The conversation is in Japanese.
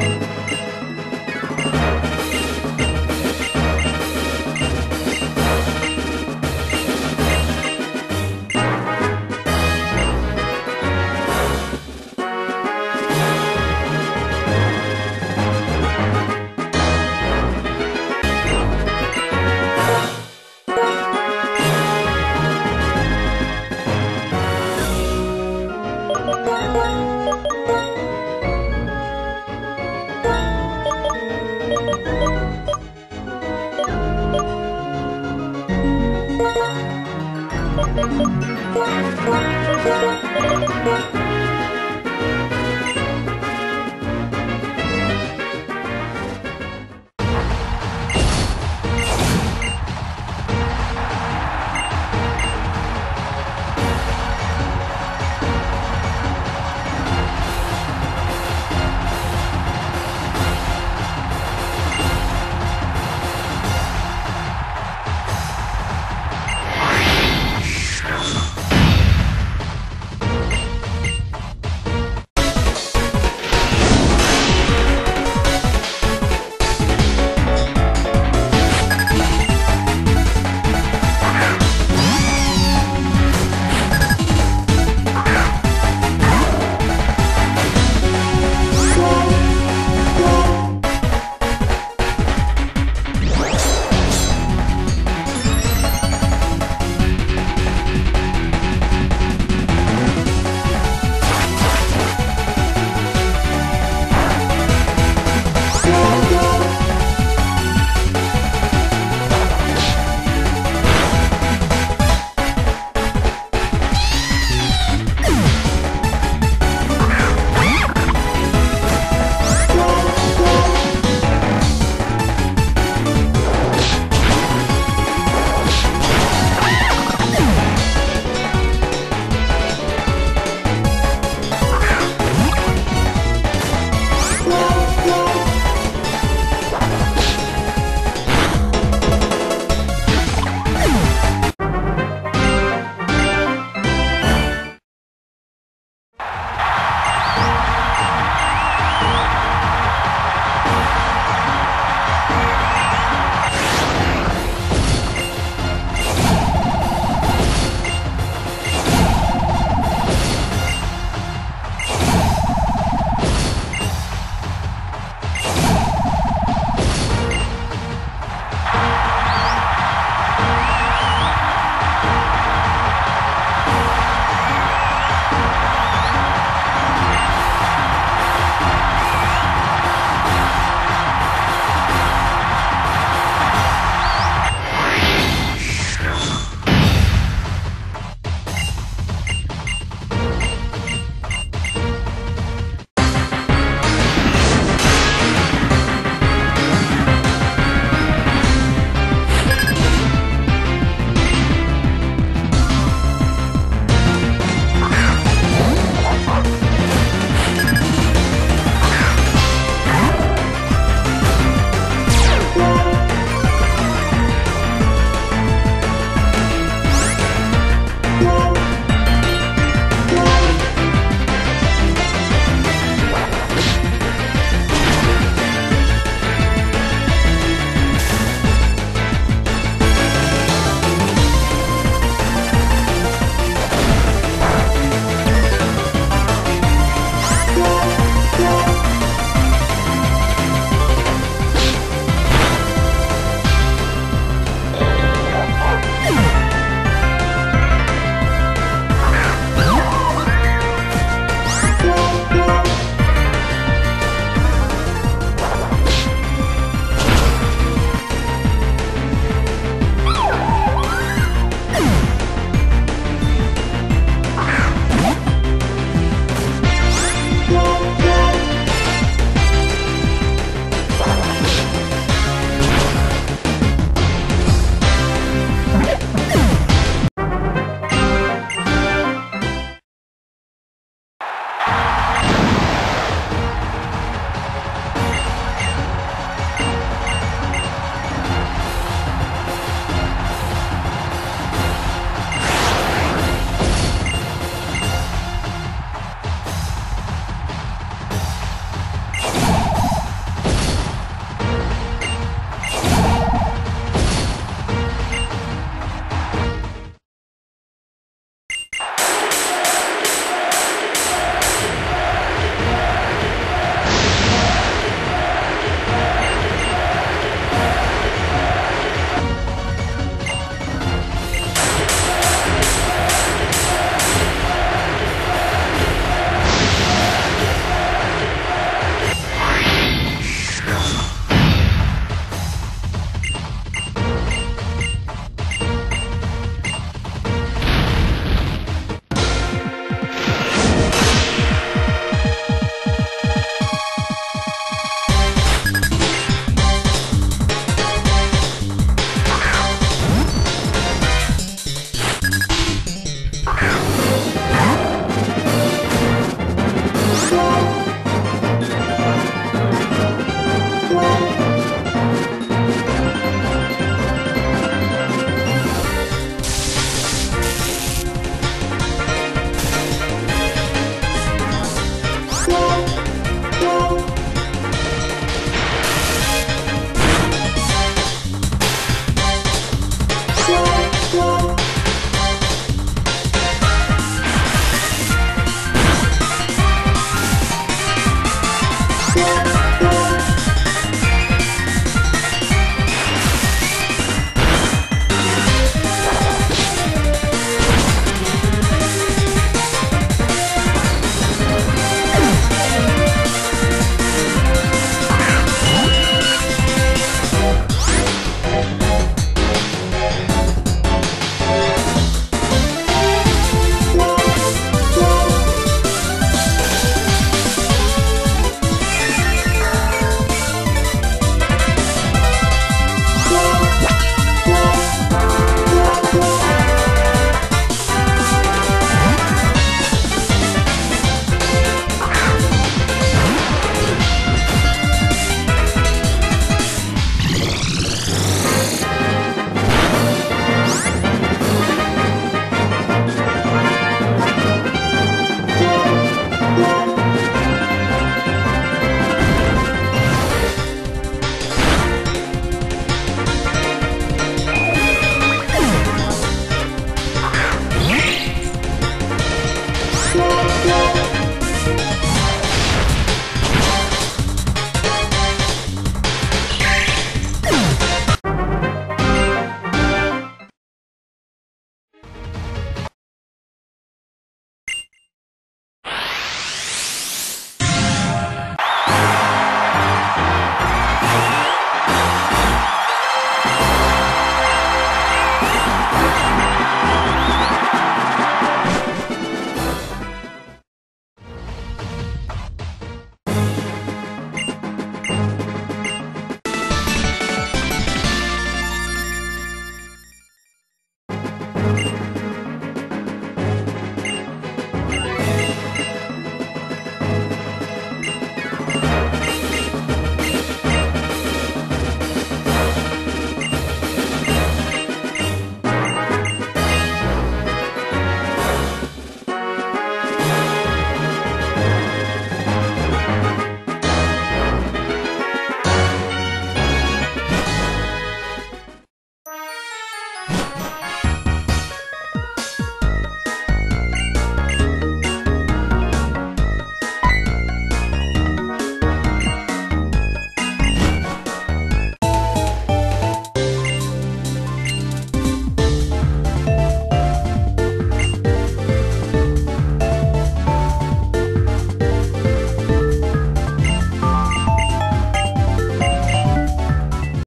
you